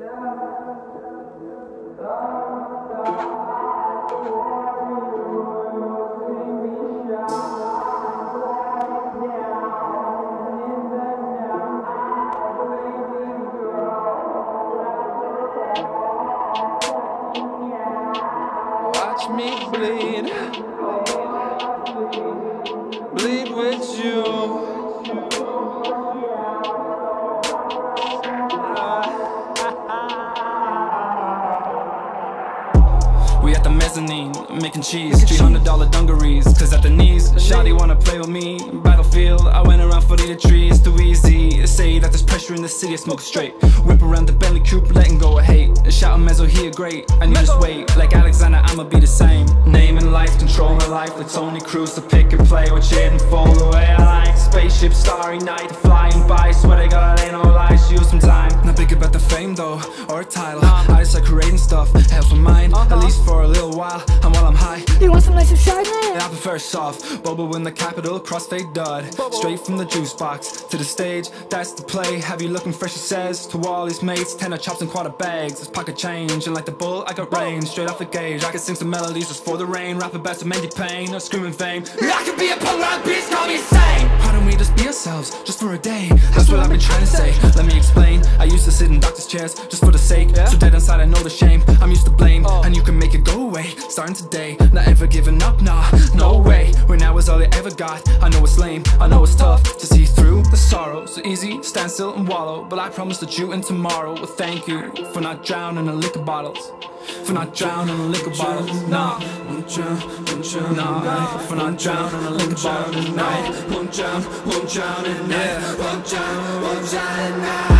Watch me bleed, bleed with you. We at the mezzanine, making cheese, $300 dungarees, cause at the knees, Shawty wanna play with me. Battlefield, I went around 40 the trees, too easy. Say that there's pressure in the city, I smoke straight. Whip around the Bentley coupe, letting go of hate. Shout Mezzo, he great, and you just wait. Like Alexander, I'ma be the same. Name and life, control my life, like Tony Cruz, to pick and play, watch it and fall the way I like. Spaceship, starry night, flying by, swear to God, ain't no lies, use some time. Not big about the fame though, or a title. I just like creating stuff, help my Chardonnay? off, soft, in the capital, crossfade dud. Straight from the juice box to the stage, that's the play. Have you looking fresh, he says to all his mates. Ten of chops and quarter bags, his pocket change. And like the bull, I got range, straight off the gauge. I can sing some melodies just for the rain. Rap about some Mandy Pain, or screaming fame. I could be a punk rock beast, call me insane. Why don't we just be ourselves, just for a day? That's what I've been trying to say. Let me explain. I used to sit in doctor's chairs just for the sake. So dead inside, I know the shame. Starting today, not ever giving up, nah, no way. When I was all I ever got, I know it's lame, I know it's tough to see through the sorrow. So easy, stand still and wallow. But I promise that you and tomorrow will thank you for not drowning in liquor bottles. For not drowning in liquor bottles, nah. Won't drown, won't drown, nah. For not drowning in liquor bottles, nah. Won't drown, won't drown, nah. Won't drown, won't drown, nah.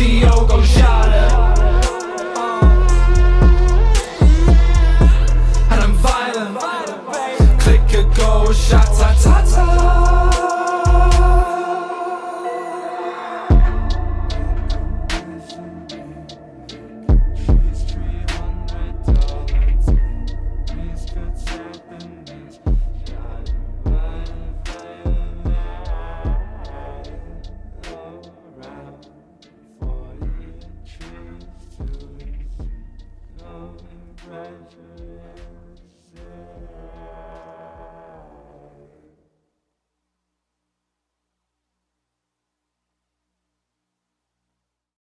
Diogo Shine. treasure.